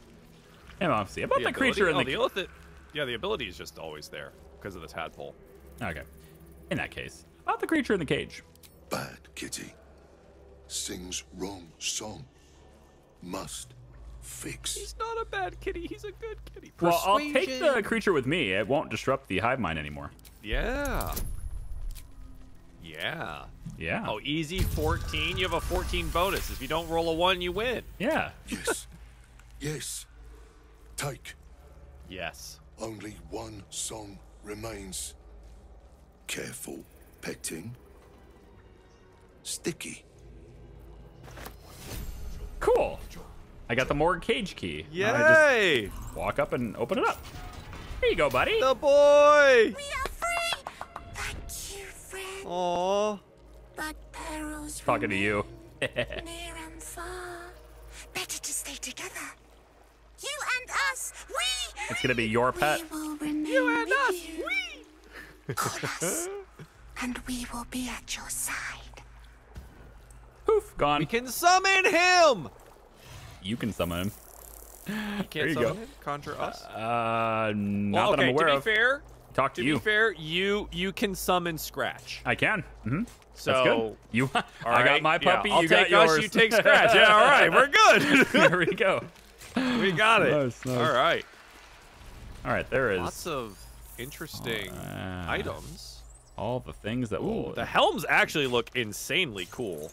yeah, I'll see. About the, ability- creature in oh, the. the illithid. Yeah, the ability is just always there because of the tadpole. okay. In that case, about the creature in the cage. Bad kitty. Sings wrong song. Must fix. He's not a bad kitty. He's a good kitty. Well, I'll take the creature with me. It won't disrupt the hive mind anymore. Yeah. Yeah. Yeah. Oh, easy 14. You have a 14 bonus. If you don't roll a one, you win. Yeah. Yes. yes. Take. Yes. Only one song remains. Careful petting. Sticky. Cool. I got the morgue cage key. Now I Yay! just walk up and open it up. Here you go, buddy. The boy! We are free. Thank you, friend. Aww. But perils Talking to you. near and far. Better to stay together. You and us, we. It's gonna be your pet. We will remain You and with us, you. Call us, and we will be at your side. Poof, gone. We can summon him! You can summon him. You can't you summon go. him? Conjure us? Uh, not well, that I'm aware to be of. fair, Talk to, to you. be fair, you you can summon Scratch. I can. Mm-hmm. So That's good. You, I got right, my yeah, puppy. I'll you take got us, yours. you take Scratch. Yeah, all right, we're good. there we go. we got it. Nice, nice. All right. All right, there is Lots of interesting Uh, items. all the things that Ooh, will. the helms actually look insanely cool.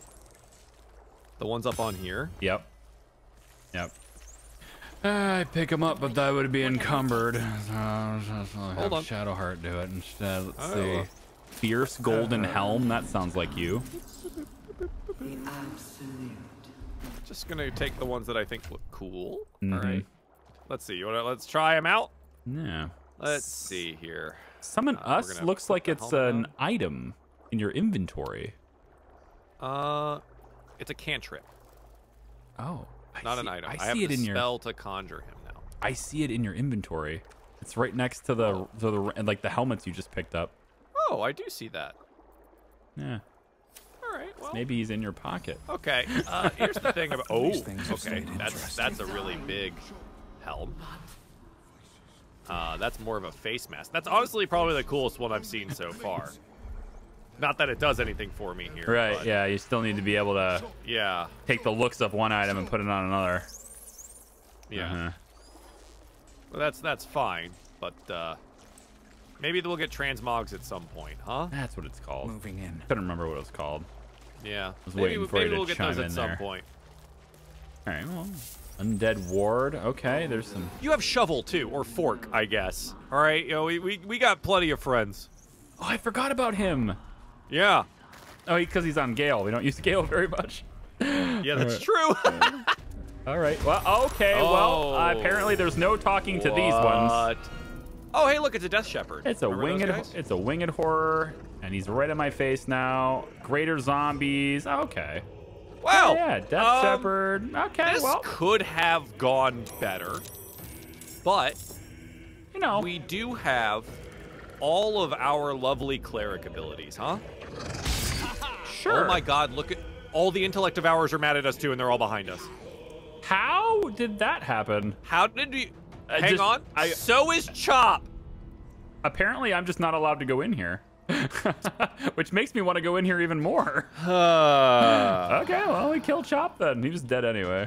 The ones up on here. Yep. Yep. I pick them up, but that would be encumbered. So I'll just Hold have on. Shadowheart do it instead. Let's Oh. see. Fierce golden helm. That sounds like you. Just gonna take the ones that I think look cool. All Mhm. right. Let's see. You wanna, let's try them out. Yeah. Let's see here. Summon Uh, us looks like it's helmet an item in your inventory. Uh, it's a cantrip, Oh. I not see, an item. I I, have see it in your. spell to conjure him now. I see it in your inventory. It's right next to the Oh. to the and like the helmets you just picked up. Oh, I do see that. Yeah. All right. Well, maybe he's in your pocket. Okay. Uh, here's the thing about. Oh, These things are okay. That's that's a really big helm. Uh, that's more of a face mask. That's honestly probably the coolest one I've seen so far. Not that it does anything for me here. Right, but yeah, you still need to be able to Yeah. take the looks of one item and put it on another. Yeah. Uh-huh. Well, that's that's fine, but uh, maybe we'll get transmogs at some point, huh? That's what it's called. Moving in. Couldn't remember what it was called. Yeah. was maybe waiting for you to we'll get chime those at in some there. point. All right, well, undead ward. Okay, there's some. You have shovel too, or fork, I guess. All right, you know we we, we got plenty of friends. Oh, I forgot about him. Yeah. Oh, because he's on Gale. We don't use Gale very much. Yeah, that's true. All right. Well, okay. Well, uh, Oh. apparently there's no talking to these ones. What? Oh, hey, look, it's a Death Shepherd. It's a Remember winged. It's a winged horror, and he's right in my face now. Greater zombies. Okay. Wow. Yeah, Death um, Shepherd. Okay. This well, could have gone better, but you know, we do have all of our lovely cleric abilities, huh? Sure. Oh my God! Look at all the intellect of ours are mad at us too, and they're all behind us. How did that happen? How did you? I Hang just- on. I- so is Chop. Apparently, I'm just not allowed to go in here, which makes me want to go in here even more. Uh, Okay, well, we killed Chop then. He was dead anyway.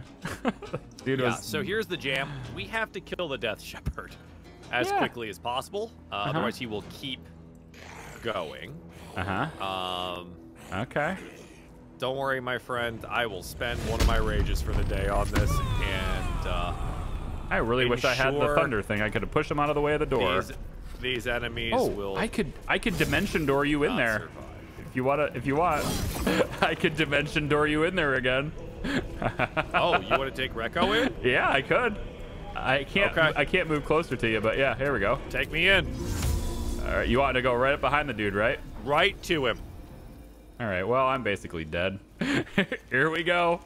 Dude yeah. was. So here's the jam: we have to kill the Death Shepherd as Yeah. quickly as possible. Uh, Uh-huh. Otherwise, he will keep going. Uh huh. Um, Okay. don't worry, my friend. I will spend one of my rages for the day on this, and uh, I really wish I had the thunder thing. I could have pushed him out of the way of the door. these these enemies oh, will. I could I could dimension door you in there. survive. If you wanna, if you want, I could dimension door you in there again. Oh, you want to take Recco in? Yeah, I could. I can't. Okay. I can't move closer to you, but yeah, here we go. Take me in. All right, you want to go right up behind the dude, right? Right to him. All right. Well, I'm basically dead. here we go.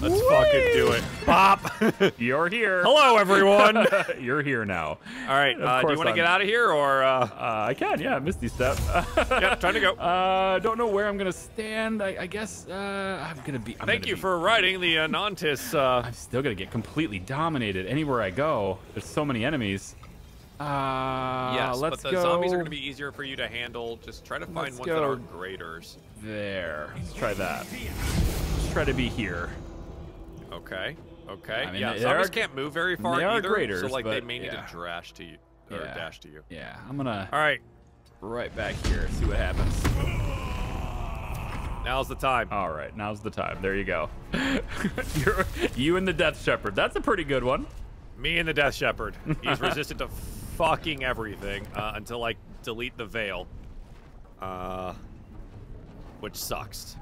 Let's fucking do it. Pop! You're here. Hello, everyone. You're here now. All right. Uh, do you want to get out of here, or? Uh... Uh, I can, yeah, Misty Step. Yep, trying to go. Uh, don't know where I'm gonna stand. I, I guess uh, I'm gonna be. I'm Thank gonna you be- for riding the Anantis. Uh... I'm still gonna get completely dominated anywhere I go. There's so many enemies. Uh, yes, let's but the go zombies are going to be easier for you to handle. Just try to find Let's ones go. that aren't graders. there. Let's try that. Let's try to be here. Okay. Okay. I mean, yeah, zombies are- can't move very far they are either. graders, so like they may need yeah. to dash to you or Yeah. dash to you. Yeah, I'm gonna All right. right back here. See what happens. Now's the time. All right, now's the time. There you go. You're, you and the Death Shepherd. That's a pretty good one. Me and the Death Shepherd. He's resistant to fucking everything uh, until I delete the veil. Uh, which sucks.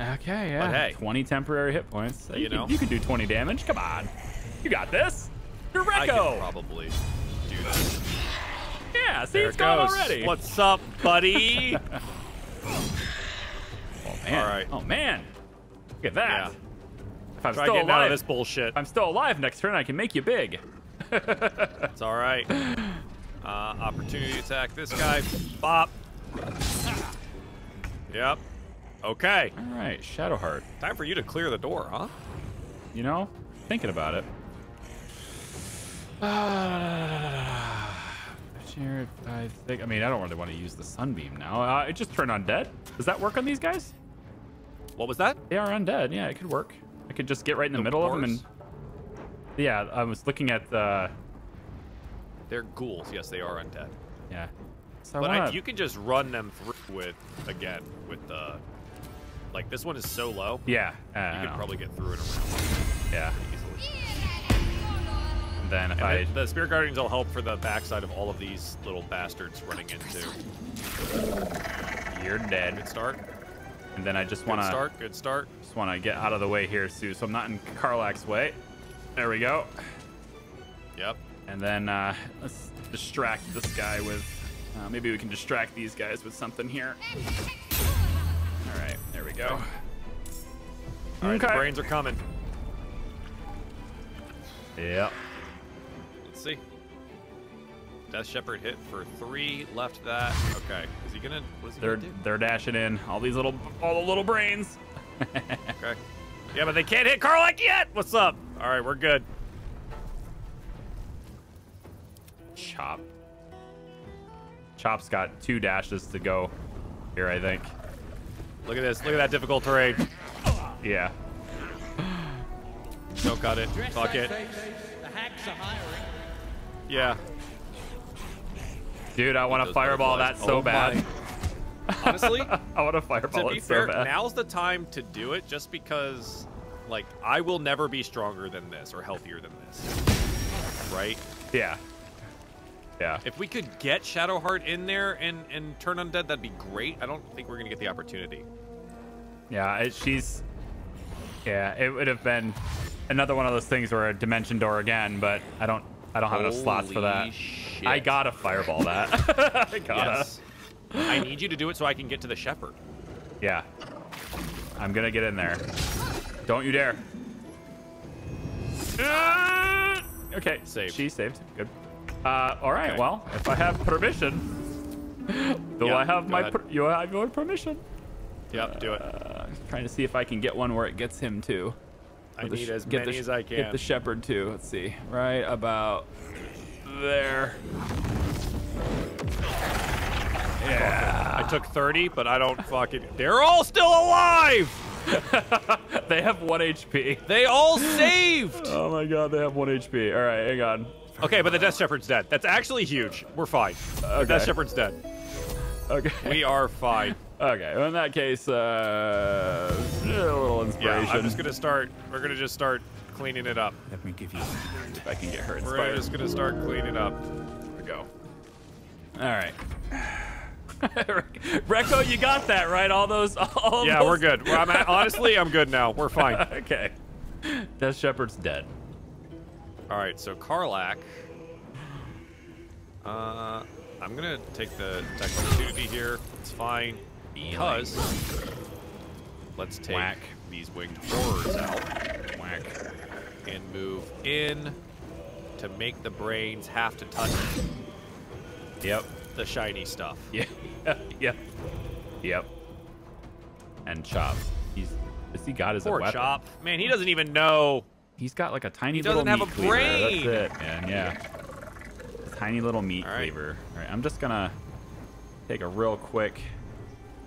Okay, yeah. But hey. 20 temporary hit points. You can- know? you can do 20 damage. Come on. You got this. You're I can probably do that. Yeah, see, There it's it gone already. What's up, buddy? Oh, man. All right. Oh, man. Look at that. Yeah. If I'm Try still alive, out of this bullshit. if I'm still alive next turn, I can make you big. It's all right. Uh, opportunity attack this guy. Bop. Yep. Okay. All right, Shadowheart. Time for you to clear the door, huh? You know, thinking about it. Jared, I think. I mean, I don't really want to use the sunbeam now. Uh, it just turned undead. Does that work on these guys? What was that? They are undead. Yeah, it could work. I could just get right in the, middle of them and. Yeah, I was looking at the. They're ghouls. Yes, they are undead. Yeah. So but I I, wanna, you can just run them through with, again, with the. Like, this one is so low. Yeah. Uh, You I can know. probably get through it around Yeah. easily. And then if And I. the, the Spirit Guardians will help for the backside of all of these little bastards running into. You're dead. Good start. And then I just want to. start. Good start. Just want to get out of the way here, Sue, so I'm not in Karlach's way. There we go. Yep. And then uh, let's distract this guy with. Uh, maybe we can distract these guys with something here. All right, there we go. All right, the brains are coming. Yep. Let's see. Death Shepherd hit for three. Left that. Okay. Is he gonna? What is he They're gonna do? they're dashing in. All these little all the little brains. Okay. Yeah, but they can't hit Karlach yet. What's up? All right, we're good. Chop. Chop's got two dashes to go here, I think. Look at this. Look at that difficult terrain. Yeah. Don't cut it. Dress Fuck it. The hacks are hiring. Yeah. Dude, I want to fireball that so Oh bad. Honestly, I want to fireball to it fair, so bad. now's the time to do it just because, like, I will never be stronger than this or healthier than this. Right? Yeah. Yeah. If we could get Shadowheart in there and, and turn undead, that'd be great. I don't think we're going to get the opportunity. Yeah, it, she's. Yeah, it would have been another one of those things where a dimension door again, but I don't. I don't have enough slots for that. Holy shit. I gotta fireball that. I gotta. Yes. I need you to do it so I can get to the Shepherd. Yeah. I'm gonna get in there. Don't you dare. Uh, okay, Saved. She saved. Good. Uh, all right. Okay. Well, if I have permission, do Yeah, I have my? Per you have your permission? Yep, do it. Uh, trying to see if I can get one where it gets him too. I need as get many as I can. Get the shepherd too. Let's see. Right about there. Yeah. I took 30, but I don't fucking. They're all still alive! they have one HP. They all saved! Oh my god, they have one HP. All right, hang on. Okay, but the Death Shepherd's dead. That's actually huge. We're fine. The Death Shepherd's dead. Okay. We are fine. Okay. Well, in that case, uh, a little inspiration. Yeah, I'm just gonna start. We're gonna just start cleaning it up. Let me give you. if I can get her We're just gonna start cleaning up. Here we go. All right. Recco, you got that right. All those. All Yeah, those- we're good. Well, I'm at, honestly, I'm good now. We're fine. okay. Death Shepherd's dead. All right, so Karlach. Uh, I'm gonna take the attack of opportunity here. It's fine because let's take Whack. these winged horrors out. Whack. And move in to make the brains have to touch Yep. The shiny stuff. Yeah. yep. Yep. And Chop. He's. Has he got his Poor weapon? Chop. Man, he doesn't even know. He's got like a tiny little He little doesn't have meat a cleaver. brain. That's it, man. Yeah. Tiny little meat All right. cleaver. All right. I'm just gonna take a real quick,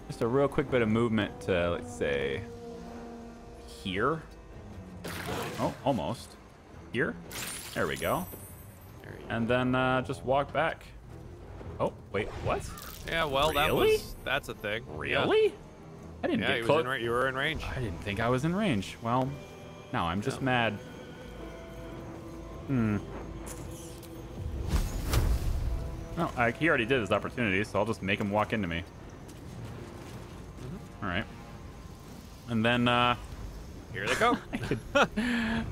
just a real quick bit of movement to let's say here. Oh, almost. Here. There we go. And then uh, just walk back. Oh, wait, what? Yeah, well, that was that's a thing. Yeah. Really? I didn't Yeah, get was close. in, you were in range. I didn't think I was in range. Well, now I'm just mad. Hmm. No, I, he already did his opportunity, so I'll just make him walk into me. Mm-hmm. All right. And then, uh, Here they go. I could,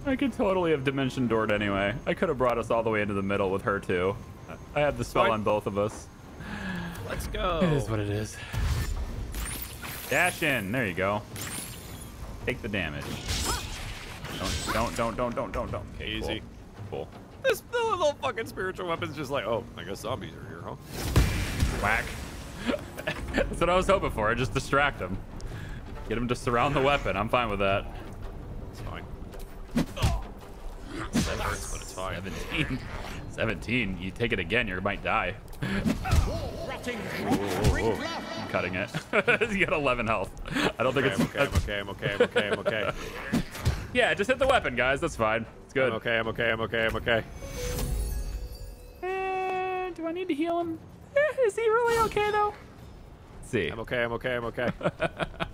I could totally have dimension doored anyway. I could have brought us all the way into the middle with her too. I had the spell Fine. on both of us. Let's go. It is what it is. Dash in. There you go. Take the damage. Don't, don't, don't, don't, don't, don't, don't. Okay, Easy. Cool. cool. This the little fucking spiritual weapon's just like, oh, I guess zombies are here, huh? Whack. That's what I was hoping for. I just distract him. Get him to surround the weapon. I'm fine with that. It's fine. That hurts, but it's fine. 17. 17. You take it again, you might die. Whoa, whoa. I'm cutting it. you got 11 health. I don't think Okay, it's. Okay, I'm okay, I'm okay, I'm okay, I'm okay. Yeah, just hit the weapon, guys. That's fine. It's good. I'm okay, I'm okay, I'm okay, I'm okay. Eh, do I need to heal him? Eh, is he really okay though? Let's see. I'm okay, I'm okay, I'm okay.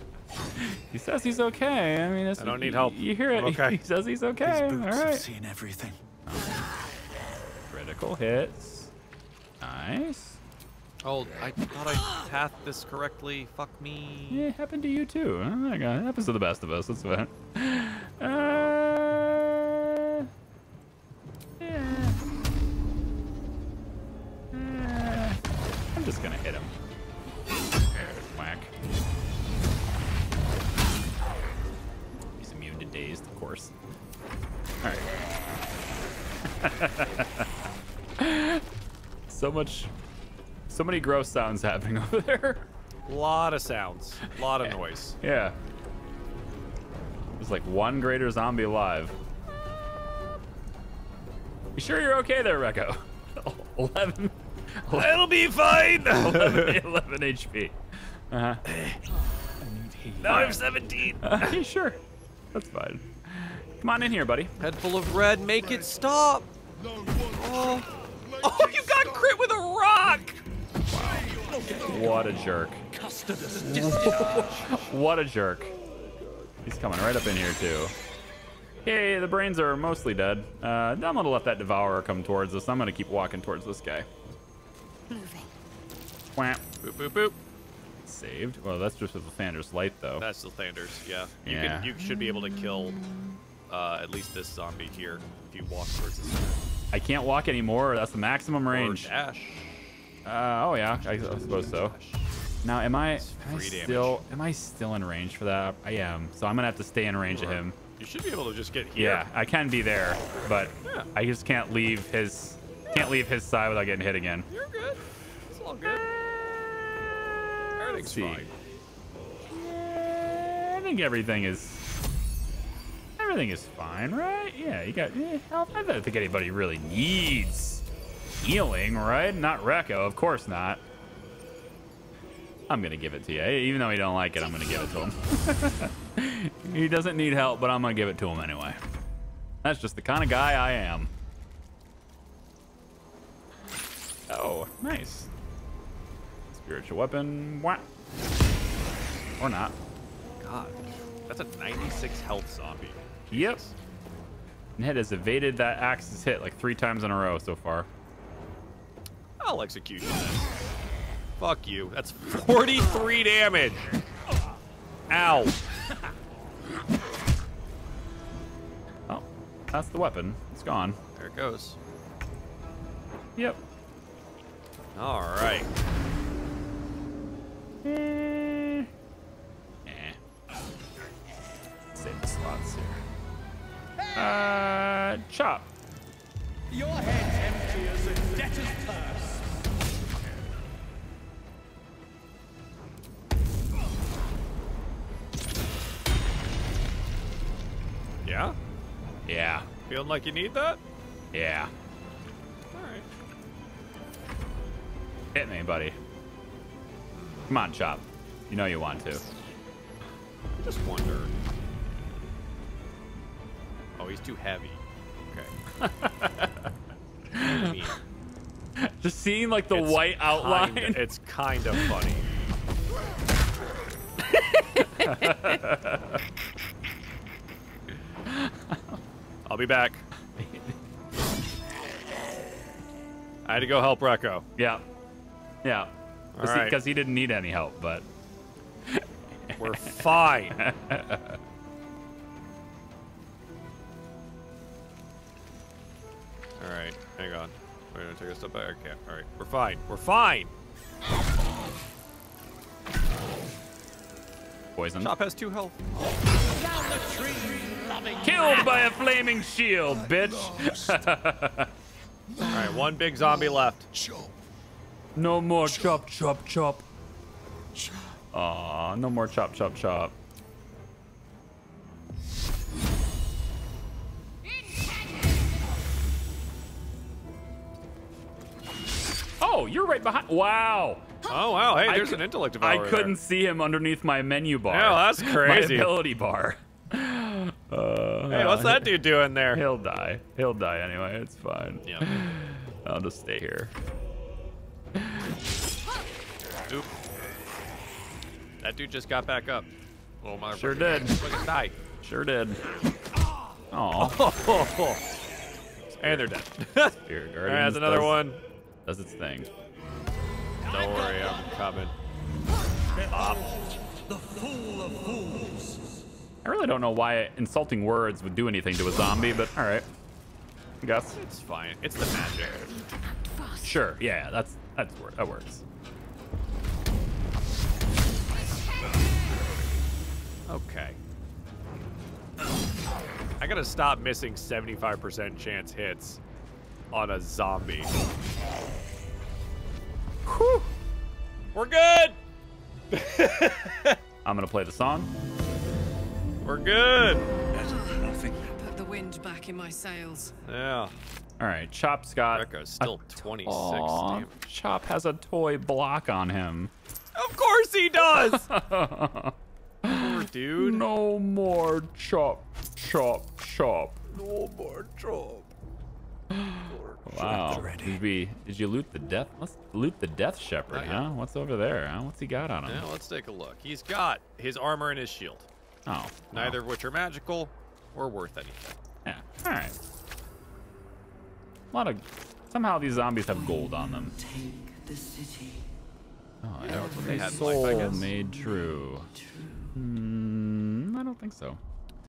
He says he's okay. I mean, that's, I don't need help. You hear it? I'm okay. He says he's okay. These All boots have seen everything. Critical hits. Nice. Oh, I thought I pathed this correctly. Fuck me. Yeah, it happened to you too. Oh my god, it happens to the best of us. That's fine. Uh, yeah. Uh, I'm just gonna hit him. There's whack. He's immune to dazed, of course. All right. So much, so many gross sounds happening over there. A lot of sounds, a lot of noise. Yeah. There's like one greater zombie alive. You sure you're okay there, Rekko? 11. It'll be fine. 11, 11 HP. Uh-huh. Now I'm 17. Okay, sure. That's fine. Come on in here, buddy. Head full of red, make it stop. Oh, oh you got crit with a rock. What a jerk. what a jerk. He's coming right up in here, too. Hey, the brains are mostly dead. Uh, I'm gonna let that devourer come towards us. I'm gonna keep walking towards this guy. Moving. Wham. Boop boop boop. Saved. Well, that's just with the Thander's light, though. That's the Thanders, yeah. You Yeah. can you should be able to kill uh, at least this zombie here if you walk towards this. I can't walk anymore. That's the maximum range. Dash. Uh, oh yeah, I, I suppose so. Now, am I, am I still am I still in range for that? I am. So I'm gonna have to stay in range of him. You should be able to just get here. Yeah, I can be there, but Yeah. I just can't leave his can't leave his side without getting hit again. You're good. It's all good. Everything's fine. I think everything is everything is fine, right? Yeah, you got. eh, I don't think anybody really needs healing, right? Not Rekko, of course not. I'm gonna give it to you, even though he don't like it. I'm gonna give it to him. he doesn't need help, but I'm gonna give it to him anyway. That's just the kind of guy I am. Oh, nice. Spiritual weapon. Wah. Or not. God, that's a 96 health zombie. Yep. Ned has evaded that axe's hit like three times in a row so far. I'll execution then. Fuck you. That's 43 damage. Ow. Oh, that's the weapon. It's gone. There it goes. Yep. All right. Eh. Uh, chop. Your head's empty as a debtor's purse. Yeah? Yeah. Feeling like you need that? Yeah. All right. Hit me, buddy. Come on, chop. You know you want to. I just wonder. Oh, he's too heavy. Okay. What do you mean? Just seeing like the It's white outline. kinda- it's kind of funny. I'll be back. I had to go help Rekko. Yeah. Yeah. All right. Because he didn't need any help, but. We're fine. We're gonna take a step back. Okay, all right, we're fine. We're fine. Poison. Chop has two health. Down the tree, loving Killed by a flaming shield, bitch. All right, one big zombie left. no more chop, chop, chop. Aw, no more chop, chop, chop. Oh, you're right behind. Wow. Oh wow! Hey, there's an intellect I couldn't see him underneath my menu bar. Yeah, that's crazy. My ability bar. Uh, Hey, what's that dude doing there? He'll die. He'll die anyway. It's fine. Yeah. I'll just stay here. Oop. That dude just got back up. Oh my! Sure did. Die. Sure did. Oh. and they're dead. Spirit Guardians right, that's another does- one. Does its thing. Don't worry, I'm coming. the fool of fools. I really don't know why insulting words would do anything to a zombie, but all right. I guess. It's fine. It's the magic. Sure. Yeah, that's that's wor- that works. Okay. I gotta stop missing 75% chance hits on a zombie. Whew. We're good. I'm gonna play the song. We're good. Put the wind back in my sails. Yeah. All right, Chop's got. Rekka's still 26 Aw. Chop has a toy block on him. Of course he does. Poor dude. No more chop, chop, chop. No more chop. Wow. Did, we, did you loot the death? Let's loot the death shepherd, Not yet. huh? What's over there? Huh? What's he got on him? Yeah, let's take a look. He's got his armor and his shield. Oh. Neither of which are magical or worth anything. Yeah. All right. A lot of. Somehow these zombies have gold on them. Take The city. Oh, Yeah, yeah, that's what they a had in life, I soul guess. made true. Hmm, I don't think so.